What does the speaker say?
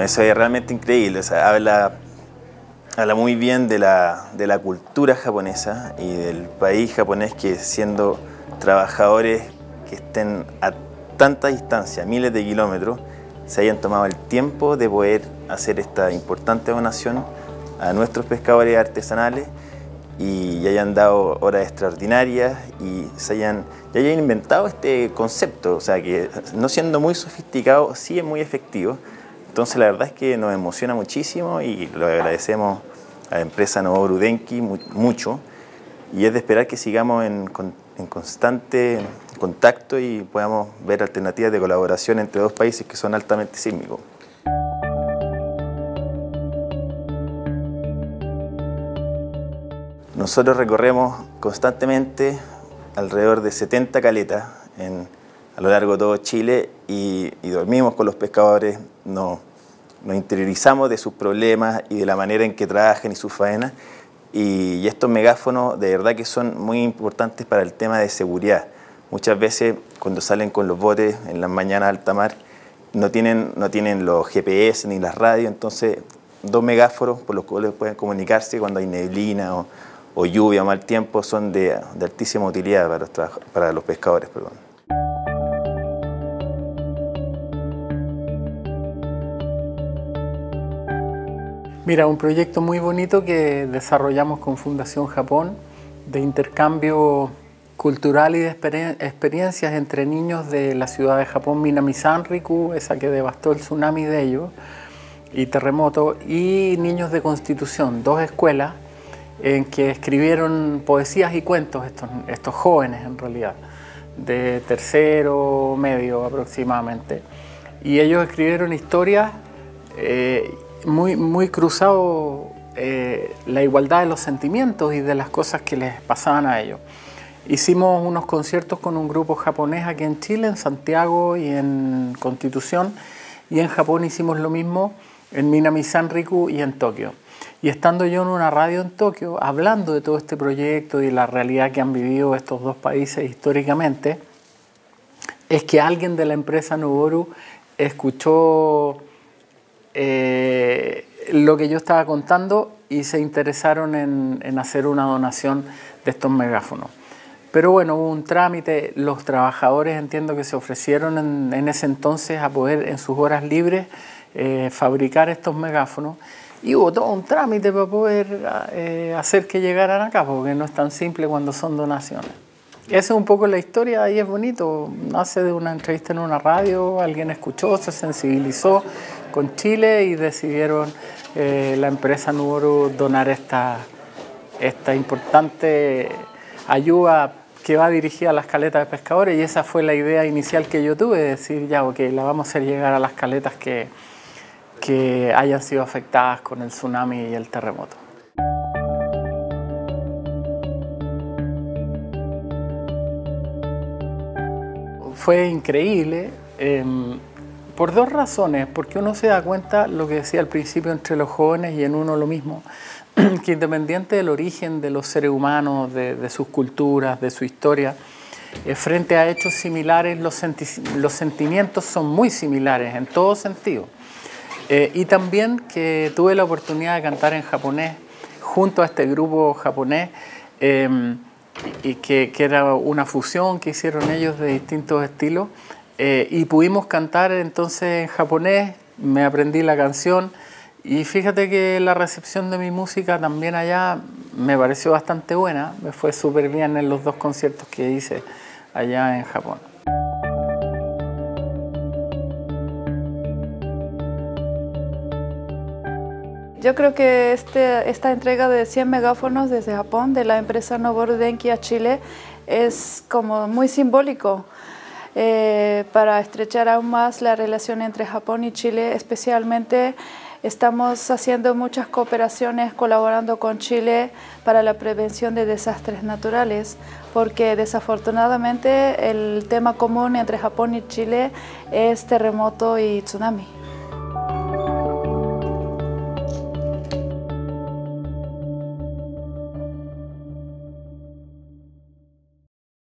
eso es realmente increíble, habla, habla muy bien de la, de la cultura japonesa y del país japonés que siendo trabajadores que estén a tanta distancia, miles de kilómetros, se hayan tomado el tiempo de poder hacer esta importante donación a nuestros pescadores artesanales y hayan dado horas extraordinarias y se hayan, hayan inventado este concepto, o sea que no siendo muy sofisticado, sí es muy efectivo. Entonces la verdad es que nos emociona muchísimo y lo agradecemos a la empresa Novoru Denki mucho y es de esperar que sigamos en, en constante contacto y podamos ver alternativas de colaboración entre dos países que son altamente sísmicos. Nosotros recorremos constantemente alrededor de 70 caletas a lo largo de todo Chile y, dormimos con los pescadores, nos, nos, interiorizamos de sus problemas y de la manera en que trabajan y sus faenas y, estos megáfonos de verdad que son muy importantes para el tema de seguridad. Muchas veces cuando salen con los botes en las mañanas alta mar no tienen, no tienen los GPS ni las radios, entonces dos megáfonos por los cuales pueden comunicarse cuando hay neblina o, lluvia o mal tiempo son de, altísima utilidad para los, para los pescadores. Mira, un proyecto muy bonito que desarrollamos con Fundación Japón de intercambio cultural y de experiencias entre niños de la ciudad de Japón, Minami-Sanriku, esa que devastó el tsunami de ellos, y terremoto, y niños de Constitución, dos escuelas en que escribieron poesías y cuentos estos, estos jóvenes en realidad, de tercero medio aproximadamente. Y ellos escribieron historias eh, muy, muy cruzado eh, la igualdad de los sentimientos y de las cosas que les pasaban a ellos. Hicimos unos conciertos con un grupo japonés aquí en Chile, en Santiago y en Constitución, y en Japón hicimos lo mismo en Minami Sanriku y en Tokio. Y estando yo en una radio en Tokio, hablando de todo este proyecto y la realidad que han vivido estos dos países históricamente, es que alguien de la empresa Noboru escuchó eh, lo que yo estaba contando y se interesaron en, hacer una donación de estos megáfonos. Pero bueno, hubo un trámite, los trabajadores entiendo que se ofrecieron en, ese entonces a poder en sus horas libres eh, fabricar estos megáfonos y hubo todo un trámite para poder eh, hacer que llegaran acá, porque no es tan simple cuando son donaciones. Esa es un poco la historia y es bonito. Nace de una entrevista en una radio, alguien escuchó, se sensibilizó con Chile y decidieron eh, la empresa Nuboro donar esta, esta importante ayuda que va dirigida a las caletas de pescadores y esa fue la idea inicial que yo tuve, de decir ya, ok, la vamos a hacer llegar a las caletas que, que hayan sido afectadas con el tsunami y el terremoto. Fue increíble em, por dos razones, porque uno se da cuenta, lo que decía al principio entre los jóvenes y en uno lo mismo, que independiente del origen de los seres humanos, de, sus culturas, de su historia, eh, frente a hechos similares, los, los sentimientos son muy similares en todo sentido. Eh, y también que tuve la oportunidad de cantar en japonés junto a este grupo japonés em, y que, que, era una fusión que hicieron ellos de distintos estilos eh, y pudimos cantar entonces en japonés, me aprendí la canción y fíjate que la recepción de mi música también allá me pareció bastante buena, me fue súper bien en los dos conciertos que hice allá en Japón. Yo creo que este, esta entrega de 100 megáfonos desde Japón de la empresa Noboru Denki a Chile es como muy simbólico eh, para estrechar aún más la relación entre Japón y Chile, especialmente estamos haciendo muchas cooperaciones colaborando con Chile para la prevención de desastres naturales, porque desafortunadamente el tema común entre Japón y Chile es terremoto y tsunami.